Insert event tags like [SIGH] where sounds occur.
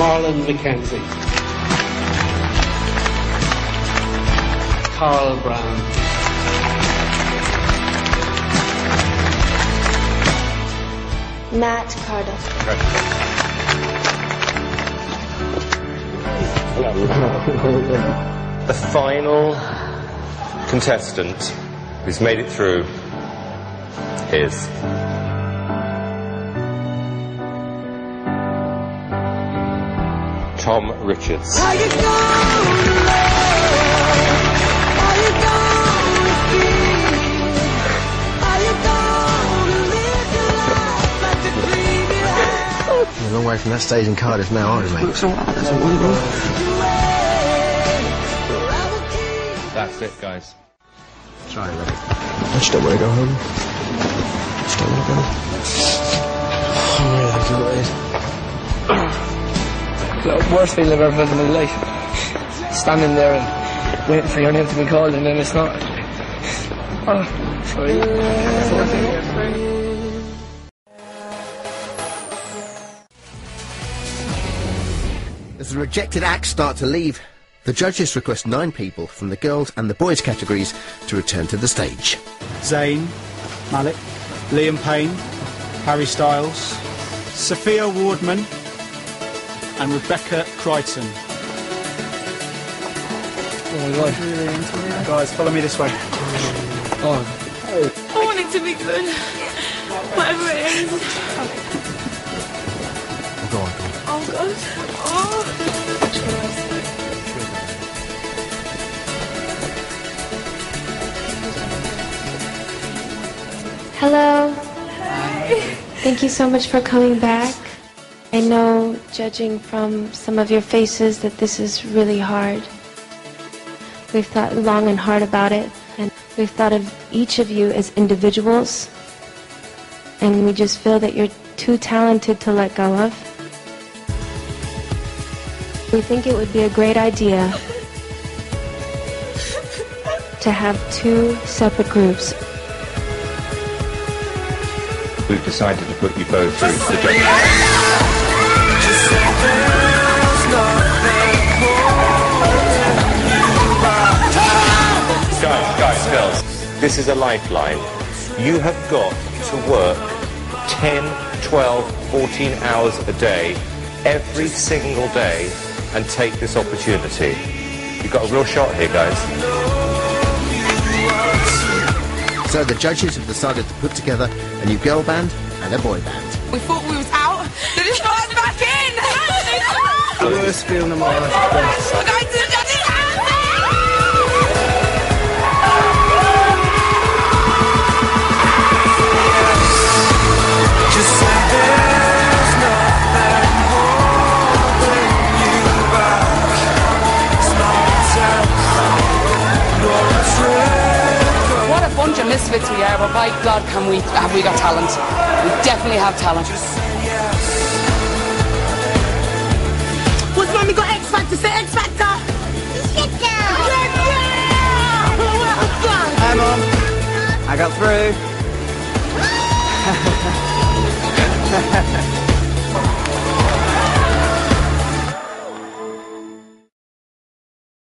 Alan McKenzie. Carl Brown. Matt Cardle. The final contestant who's made it through is. Tom Richards. A long way from that stage in Cardiff now, aren't you, mate? That's it, guys. Sorry, mate. I just don't want to go home. just don't want to go. I'm really happy what it is. The worst feeling I've ever felt in my life. Standing there and waiting for your name to be called and then it's not. [LAUGHS] Oh, sorry. As the rejected acts start to leave, the judges request nine people from the girls and the boys categories to return to the stage. Zayn Malik, Liam Payne, Harry Styles, Sophia Wardman, and Rebecca Creighton. Oh my god. Really Guys, follow me this way. Oh, I want it to be good. Whatever it is. Go on. Oh god. Oh. Hello. Hi. Thank you so much for coming back. I know, judging from some of your faces, that this is really hard. We've thought long and hard about it, and we've thought of each of you as individuals, and we just feel that you're too talented to let go of. We think it would be a great idea to have two separate groups. We've decided to put you both through the judges. This is a lifeline. You have got to work 10, 12, 14 hours a day, every single day, and take this opportunity. You've got a real shot here, guys. So the judges have decided to put together a new girl band and a boy band. We thought we was out. [LAUGHS] They just got us back in. the worst feeling of my life. [LAUGHS] misfits we are, but by God, can we have we got talent? We definitely have talent. What's mommy got X Factor? Say X Factor. Get down. Get down. Well done. Hi, Mom. I got through. [LAUGHS]